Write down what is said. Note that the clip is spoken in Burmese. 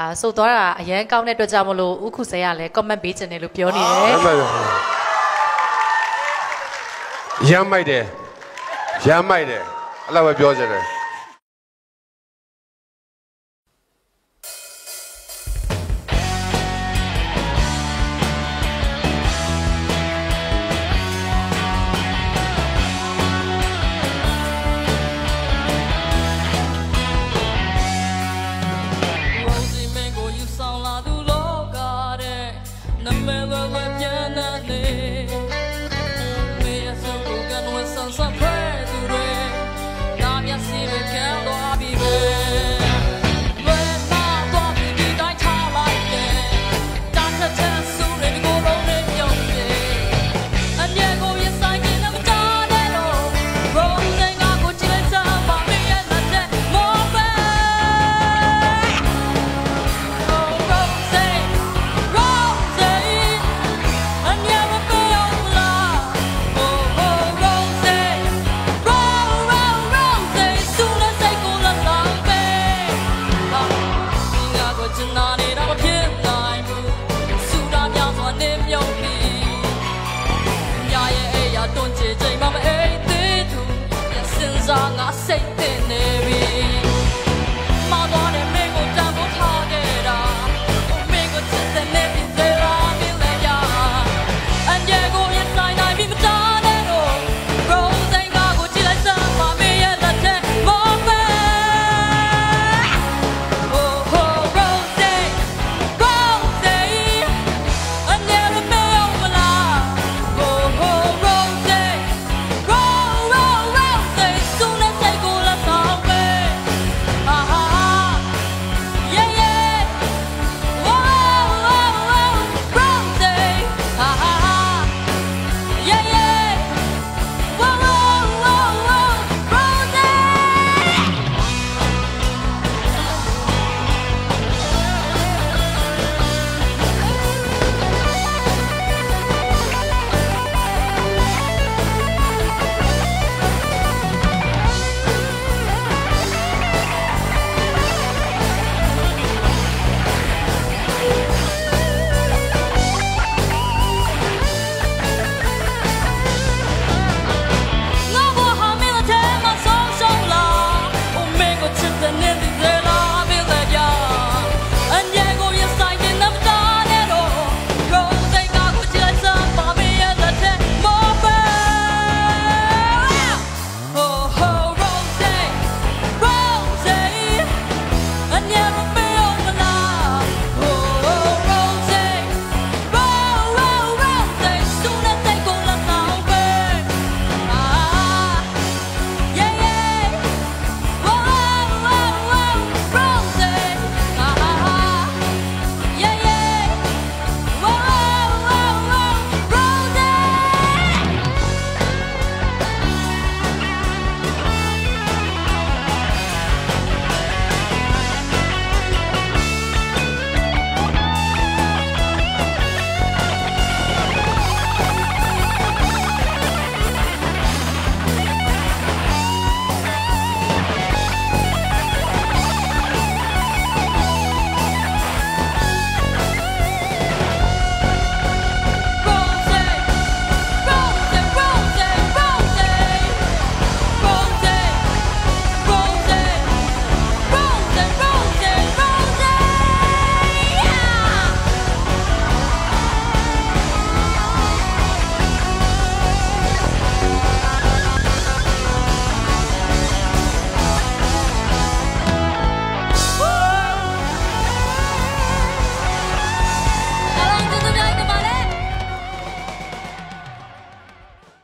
အာဆိုသွားတာအရန်ကောင်းတဲ့အတွက်ကြောင့်မလို့ဥခုစဲရလဲ comment ပေးခြင်းတယ်လို့ပြောနေတယ်ရမ်းမိုက်ရမ်းမိုက်တယ်ရမ်းမိုက်တယ်အဲ့လိုပဲပြောကြတယ် na meva vajana ne